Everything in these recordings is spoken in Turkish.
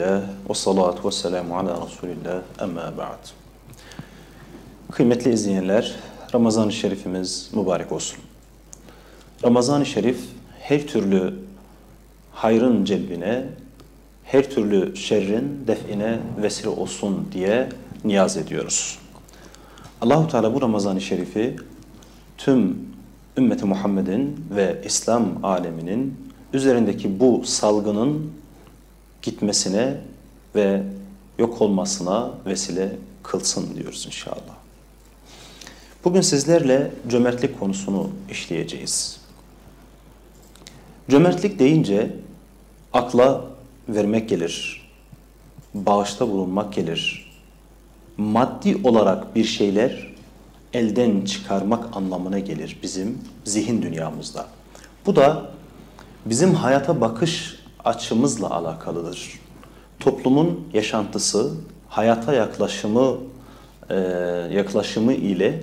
Ve salatu ve selamu ala Resulillah emma ba'd. Kıymetli izleyenler, Ramazan-ı Şerifimiz mübarek olsun. Ramazan-ı Şerif her türlü hayrın celbine, her türlü şerrin define vesile olsun diye niyaz ediyoruz. Allahu Teala bu Ramazan-ı Şerif'i tüm ümmeti Muhammed'in ve İslam aleminin üzerindeki bu salgının gitmesine ve yok olmasına vesile kılsın diyoruz inşallah. Bugün sizlerle cömertlik konusunu işleyeceğiz. Cömertlik deyince akla vermek gelir, bağışta bulunmak gelir, maddi olarak bir şeyler elden çıkarmak anlamına gelir bizim zihin dünyamızda. Bu da bizim hayata bakış açımızla alakalıdır. Toplumun yaşantısı, hayata yaklaşımı e, yaklaşımı ile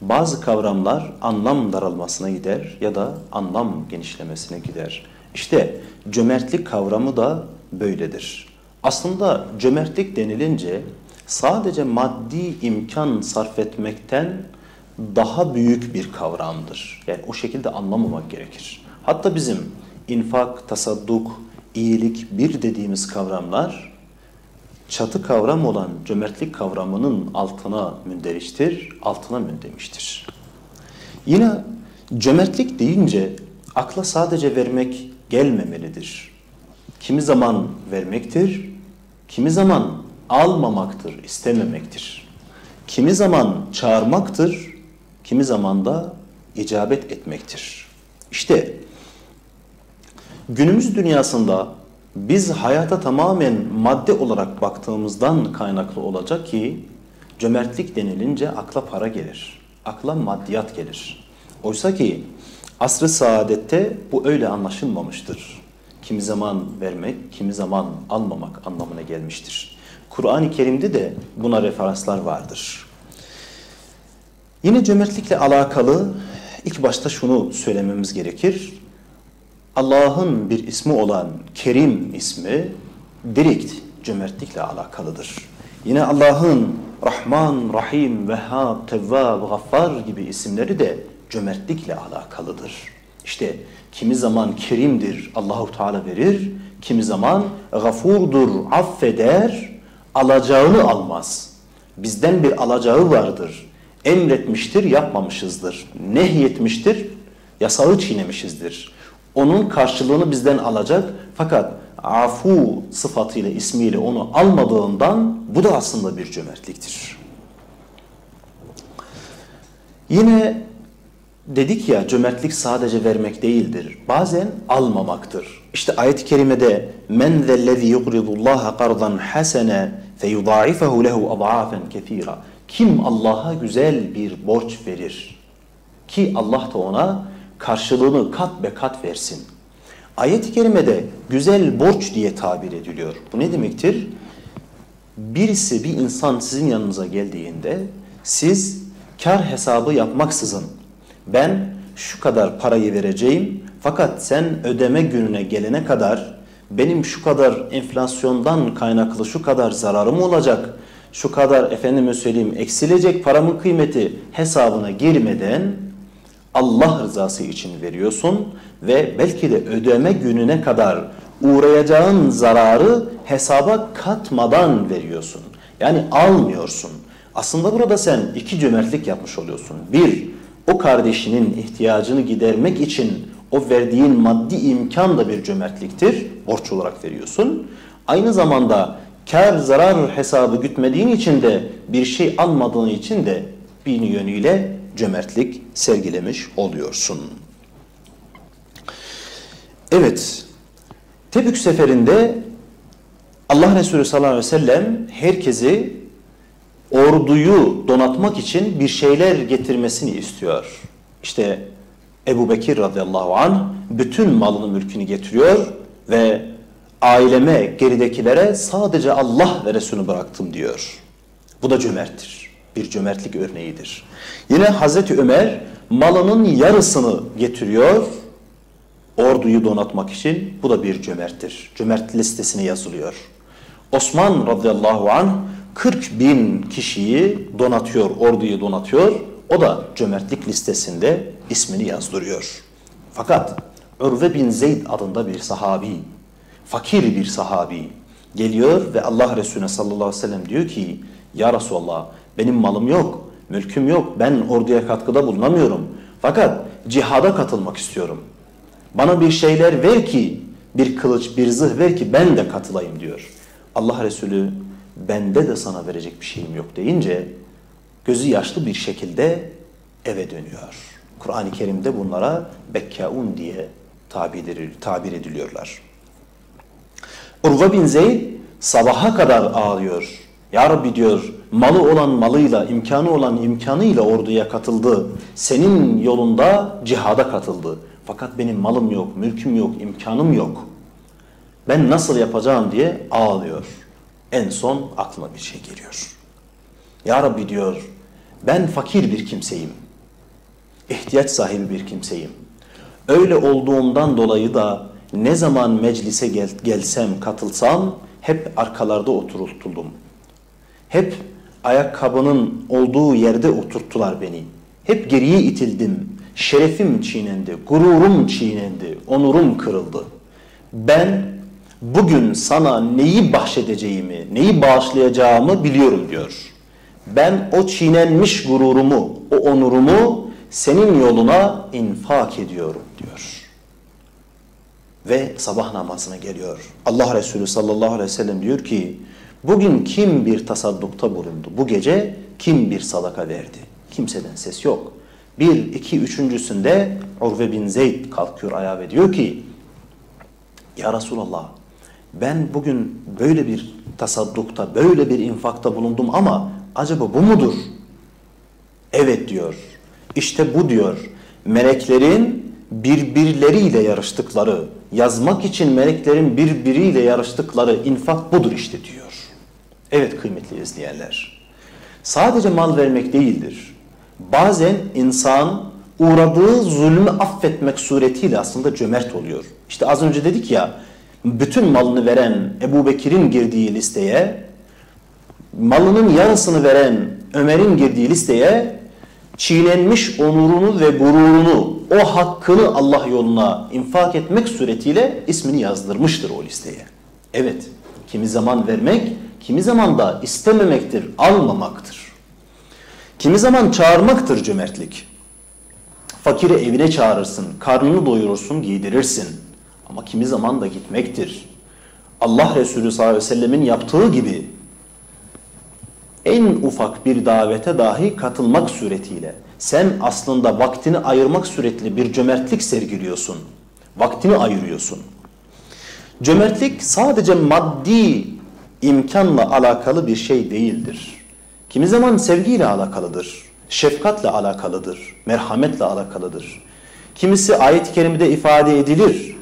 bazı kavramlar anlam daralmasına gider ya da anlam genişlemesine gider. İşte cömertlik kavramı da böyledir. Aslında cömertlik denilince sadece maddi imkan sarf etmekten daha büyük bir kavramdır. Yani o şekilde anlamamak gerekir. Hatta bizim infak, tasadduk, iyilik, bir dediğimiz kavramlar çatı kavram olan cömertlik kavramının altına münderiştir, altına mündemiştir. Yine cömertlik deyince akla sadece vermek gelmemelidir. Kimi zaman vermektir, kimi zaman almamaktır, istememektir. Kimi zaman çağırmaktır, kimi zaman da icabet etmektir. İşte günümüz dünyasında biz hayata tamamen madde olarak baktığımızdan kaynaklı olacak ki cömertlik denilince akla para gelir. Akla maddiyat gelir. Oysa ki asr-ı saadette bu öyle anlaşılmamıştır. Kimi zaman vermek, kimi zaman almamak anlamına gelmiştir. Kur'an-ı Kerim'de de buna referanslar vardır. Yine cömertlikle alakalı ilk başta şunu söylememiz gerekir. Allah'ın bir ismi olan Kerim ismi direkt cömertlikle alakalıdır. Yine Allah'ın Rahman, Rahim, Vehhab, Tevvab, Gaffar gibi isimleri de cömertlikle alakalıdır. İşte kimi zaman Kerim'dir Allahu Teala verir, kimi zaman Gafurdur affeder, alacağını almaz. Bizden bir alacağı vardır. Emretmiştir, yapmamışızdır. Nehyetmiştir, yasağı çiğnemişizdir onun karşılığını bizden alacak fakat afu sıfatıyla ismiyle onu almadığından bu da aslında bir cömertliktir. Yine dedik ya cömertlik sadece vermek değildir. Bazen almamaktır. İşte ayet-i kerimede men zellezî yukridullâhe qardan hasene feyudâifehu lehu ad'âfen kethîrâ. Kim Allah'a güzel bir borç verir ki Allah da ona karşılığını kat be kat versin. Ayet-i kerimede güzel borç diye tabir ediliyor. Bu ne demektir? Birisi bir insan sizin yanınıza geldiğinde siz kar hesabı yapmaksızın ben şu kadar parayı vereceğim fakat sen ödeme gününe gelene kadar benim şu kadar enflasyondan kaynaklı şu kadar zararım olacak, şu kadar efendime söyleyeyim eksilecek paramın kıymeti hesabına girmeden Allah rızası için veriyorsun ve belki de ödeme gününe kadar uğrayacağın zararı hesaba katmadan veriyorsun. Yani almıyorsun. Aslında burada sen iki cömertlik yapmış oluyorsun. Bir, o kardeşinin ihtiyacını gidermek için o verdiğin maddi imkan da bir cömertliktir. Borç olarak veriyorsun. Aynı zamanda kar zarar hesabı gütmediğin için de bir şey almadığın için de bir yönüyle cömertlik sergilemiş oluyorsun. Evet, Tebük seferinde Allah Resulü sallallahu aleyhi ve sellem herkesi orduyu donatmak için bir şeyler getirmesini istiyor. İşte Ebu Bekir radıyallahu anh bütün malını mülkünü getiriyor ve aileme geridekilere sadece Allah ve Resulü bıraktım diyor. Bu da cömerttir. Bir cömertlik örneğidir. Yine Hazreti Ömer malının yarısını getiriyor orduyu donatmak için. Bu da bir cömerttir. Cömert listesine yazılıyor. Osman radıyallahu anh 40 bin kişiyi donatıyor, orduyu donatıyor. O da cömertlik listesinde ismini yazdırıyor. Fakat Urve bin Zeyd adında bir sahabi, fakir bir sahabi geliyor ve Allah Resulüne sallallahu aleyhi ve sellem diyor ki Ya Resulallah benim malım yok, mülküm yok, ben orduya katkıda bulunamıyorum. Fakat cihada katılmak istiyorum. Bana bir şeyler ver ki, bir kılıç, bir zırh ver ki ben de katılayım diyor. Allah Resulü bende de sana verecek bir şeyim yok deyince gözü yaşlı bir şekilde eve dönüyor. Kur'an-ı Kerim'de bunlara bekkaun diye tabir ediliyorlar. Urva bin Zeyd sabaha kadar ağlıyor. Ya Rabbi diyor malı olan malıyla, imkanı olan imkanıyla orduya katıldı. Senin yolunda cihada katıldı. Fakat benim malım yok, mülküm yok, imkanım yok. Ben nasıl yapacağım diye ağlıyor. En son aklına bir şey geliyor. Ya Rabbi diyor ben fakir bir kimseyim. İhtiyaç sahibi bir kimseyim. Öyle olduğumdan dolayı da ne zaman meclise gel, gelsem, katılsam hep arkalarda oturtuldum. Hep ayakkabının olduğu yerde oturttular beni. Hep geriye itildim. Şerefim çiğnendi, gururum çiğnendi, onurum kırıldı. Ben bugün sana neyi bahşedeceğimi, neyi bağışlayacağımı biliyorum diyor. Ben o çiğnenmiş gururumu, o onurumu senin yoluna infak ediyorum diyor. Ve sabah namazına geliyor. Allah Resulü sallallahu aleyhi ve sellem diyor ki bugün kim bir tasaddukta bulundu? Bu gece kim bir sadaka verdi? Kimseden ses yok. Bir, iki, üçüncüsünde Urve bin Zeyd kalkıyor ayağa ve diyor ki Ya Resulallah ben bugün böyle bir tasaddukta, böyle bir infakta bulundum ama acaba bu mudur? Evet diyor. İşte bu diyor. Meleklerin birbirleriyle yarıştıkları, yazmak için meleklerin birbiriyle yarıştıkları infak budur işte diyor. Evet kıymetli izleyenler. Sadece mal vermek değildir. Bazen insan uğradığı zulmü affetmek suretiyle aslında cömert oluyor. İşte az önce dedik ya, bütün malını veren Ebu Bekir'in girdiği listeye, malının yarısını veren Ömer'in girdiği listeye çiğnenmiş onurunu ve gururunu, o hakkını Allah yoluna infak etmek suretiyle ismini yazdırmıştır o listeye. Evet, kimi zaman vermek, kimi zaman da istememektir, almamaktır. Kimi zaman çağırmaktır cömertlik. Fakiri evine çağırırsın, karnını doyurursun, giydirirsin. Ama kimi zaman da gitmektir. Allah Resulü sallallahu aleyhi ve sellemin yaptığı gibi en ufak bir davete dahi katılmak suretiyle sen aslında vaktini ayırmak suretli bir cömertlik sergiliyorsun. Vaktini ayırıyorsun. Cömertlik sadece maddi imkanla alakalı bir şey değildir. Kimi zaman sevgiyle alakalıdır, şefkatle alakalıdır, merhametle alakalıdır. Kimisi ayet-i kerimede ifade edilir.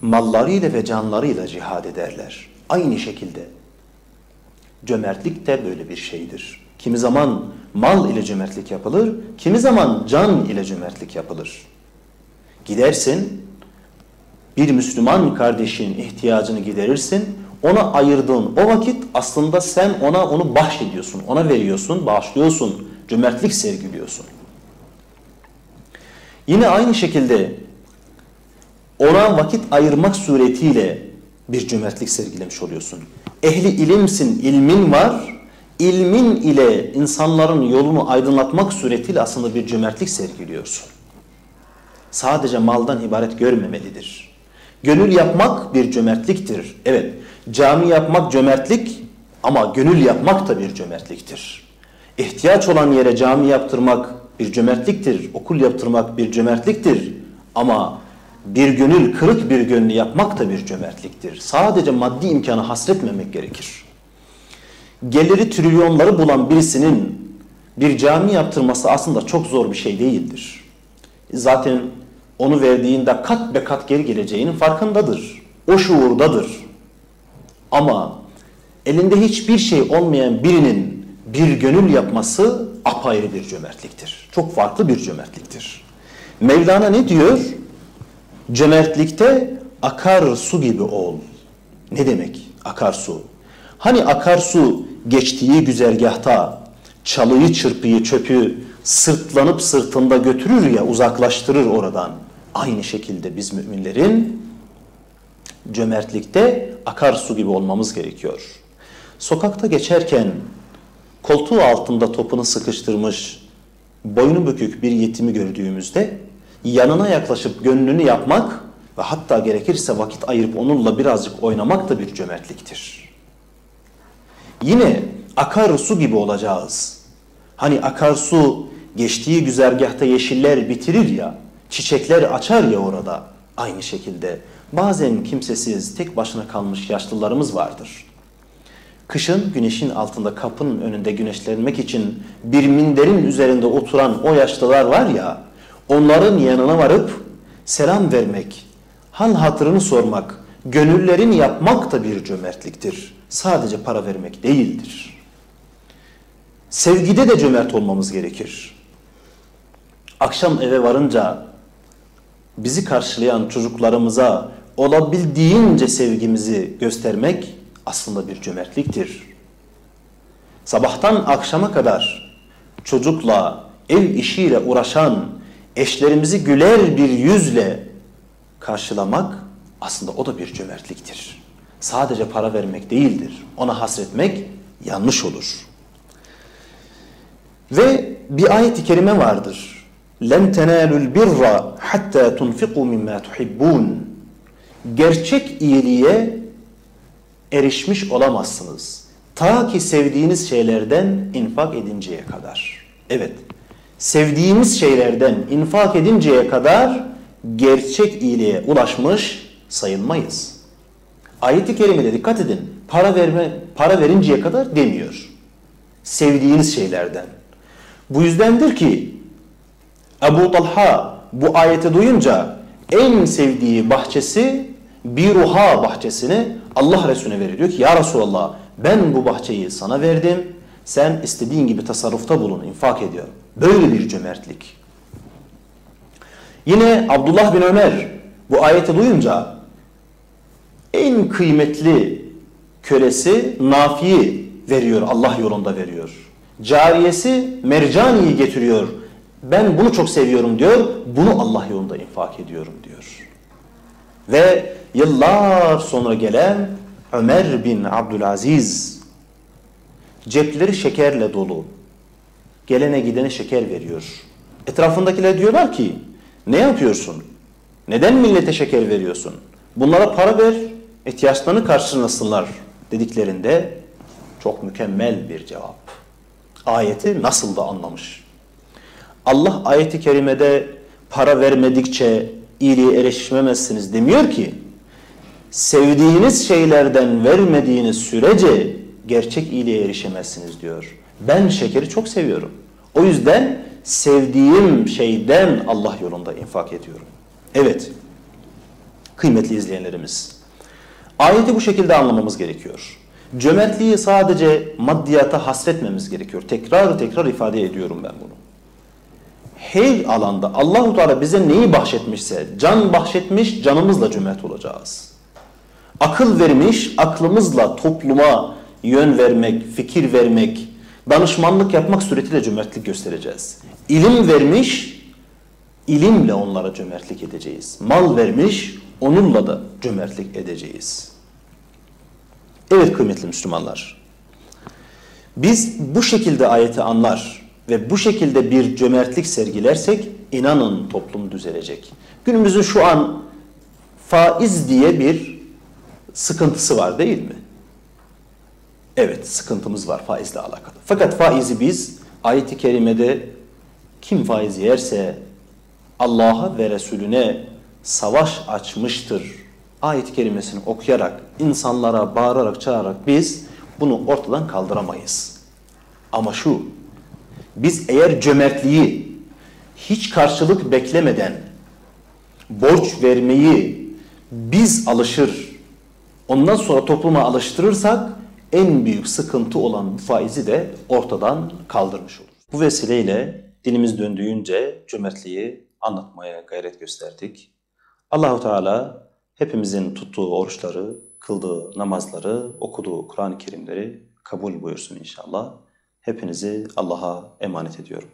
Mallarıyla ve canlarıyla cihad ederler. Aynı şekilde Cömertlik de böyle bir şeydir. Kimi zaman mal ile cömertlik yapılır, kimi zaman can ile cömertlik yapılır. Gidersin, bir Müslüman kardeşin ihtiyacını giderirsin, ona ayırdığın o vakit aslında sen ona onu bahşediyorsun, ona veriyorsun, bağışlıyorsun, cömertlik sergiliyorsun. Yine aynı şekilde ona vakit ayırmak suretiyle bir cömertlik sergilemiş oluyorsun ehli ilimsin, ilmin var. İlmin ile insanların yolunu aydınlatmak suretiyle aslında bir cömertlik sergiliyorsun. Sadece maldan ibaret görmemelidir. Gönül yapmak bir cömertliktir. Evet, cami yapmak cömertlik ama gönül yapmak da bir cömertliktir. İhtiyaç olan yere cami yaptırmak bir cömertliktir. Okul yaptırmak bir cömertliktir. Ama bir gönül, kırık bir gönlü yapmak da bir cömertliktir. Sadece maddi imkanı hasretmemek gerekir. Geliri trilyonları bulan birisinin bir cami yaptırması aslında çok zor bir şey değildir. Zaten onu verdiğinde kat be kat geri geleceğinin farkındadır. O şuurdadır. Ama elinde hiçbir şey olmayan birinin bir gönül yapması apayrı bir cömertliktir. Çok farklı bir cömertliktir. Mevlana ne diyor? Cömertlikte akar su gibi ol. Ne demek akarsu? Hani akarsu geçtiği güzergahta çalıyı, çırpıyı, çöpü sırtlanıp sırtında götürür ya uzaklaştırır oradan. Aynı şekilde biz müminlerin cömertlikte akarsu gibi olmamız gerekiyor. Sokakta geçerken koltuğu altında topunu sıkıştırmış, boynu bükük bir yetimi gördüğümüzde yanına yaklaşıp gönlünü yapmak ve hatta gerekirse vakit ayırıp onunla birazcık oynamak da bir cömertliktir. Yine akarsu gibi olacağız. Hani akarsu geçtiği güzergahta yeşiller bitirir ya, çiçekler açar ya orada. Aynı şekilde bazen kimsesiz, tek başına kalmış yaşlılarımız vardır. Kışın güneşin altında kapının önünde güneşlenmek için bir minderin üzerinde oturan o yaşlılar var ya, onların yanına varıp selam vermek, hal hatırını sormak, gönüllerini yapmak da bir cömertliktir. Sadece para vermek değildir. Sevgide de cömert olmamız gerekir. Akşam eve varınca bizi karşılayan çocuklarımıza olabildiğince sevgimizi göstermek aslında bir cömertliktir. Sabahtan akşama kadar çocukla, ev işiyle uğraşan eşlerimizi güler bir yüzle karşılamak aslında o da bir cömertliktir. Sadece para vermek değildir. Ona hasretmek yanlış olur. Ve bir ayet-i kerime vardır. لَنْ تَنَالُوا الْبِرَّ حَتَّى تُنْفِقُوا مِمَّا تُحِبُّونَ Gerçek iyiliğe erişmiş olamazsınız. Ta ki sevdiğiniz şeylerden infak edinceye kadar. Evet, sevdiğimiz şeylerden infak edinceye kadar gerçek iyiliğe ulaşmış sayılmayız. Ayet-i kerimede dikkat edin. Para verme para verinceye kadar demiyor. Sevdiğiniz şeylerden. Bu yüzdendir ki Ebu Talha bu ayeti duyunca en sevdiği bahçesi bir ruha bahçesini Allah Resulüne veriyor. Diyor ki ya Resulallah ben bu bahçeyi sana verdim. Sen istediğin gibi tasarrufta bulun, infak ediyor. Böyle bir cömertlik. Yine Abdullah bin Ömer bu ayeti duyunca en kıymetli kölesi Nafi'yi veriyor, Allah yolunda veriyor. Cariyesi Mercani'yi getiriyor. Ben bunu çok seviyorum diyor. Bunu Allah yolunda infak ediyorum diyor. Ve yıllar sonra gelen Ömer bin Abdülaziz cepleri şekerle dolu. Gelene gidene şeker veriyor. Etrafındakiler diyorlar ki ne yapıyorsun? Neden millete şeker veriyorsun? Bunlara para ver, ihtiyaçlarını karşılasınlar dediklerinde çok mükemmel bir cevap. Ayeti nasıl da anlamış. Allah ayeti kerimede para vermedikçe iyiliğe erişmemezsiniz demiyor ki sevdiğiniz şeylerden vermediğiniz sürece gerçek iyiliğe erişemezsiniz diyor. Ben şekeri çok seviyorum. O yüzden sevdiğim şeyden Allah yolunda infak ediyorum. Evet, kıymetli izleyenlerimiz. Ayeti bu şekilde anlamamız gerekiyor. Cömertliği sadece maddiyata hasretmemiz gerekiyor. Tekrar tekrar ifade ediyorum ben bunu. Her alanda Allahu Teala bize neyi bahşetmişse, can bahşetmiş, canımızla cömert olacağız. Akıl vermiş, aklımızla topluma yön vermek, fikir vermek, danışmanlık yapmak suretiyle cömertlik göstereceğiz. İlim vermiş, ilimle onlara cömertlik edeceğiz. Mal vermiş, onunla da cömertlik edeceğiz. Evet kıymetli Müslümanlar. Biz bu şekilde ayeti anlar ve bu şekilde bir cömertlik sergilersek inanın toplum düzelecek. Günümüzün şu an faiz diye bir sıkıntısı var değil mi? Evet sıkıntımız var faizle alakalı. Fakat faizi biz ayet-i kerimede kim faiz yerse Allah'a ve Resulüne savaş açmıştır. Ayet-i kerimesini okuyarak, insanlara bağırarak, çağırarak biz bunu ortadan kaldıramayız. Ama şu, biz eğer cömertliği hiç karşılık beklemeden borç vermeyi biz alışır, ondan sonra topluma alıştırırsak en büyük sıkıntı olan faizi de ortadan kaldırmış olur. Bu vesileyle dilimiz döndüğünce cömertliği anlatmaya gayret gösterdik. Allahu Teala hepimizin tuttuğu oruçları kıldığı namazları, okuduğu Kur'an-ı Kerimleri kabul buyursun inşallah. Hepinizi Allah'a emanet ediyorum.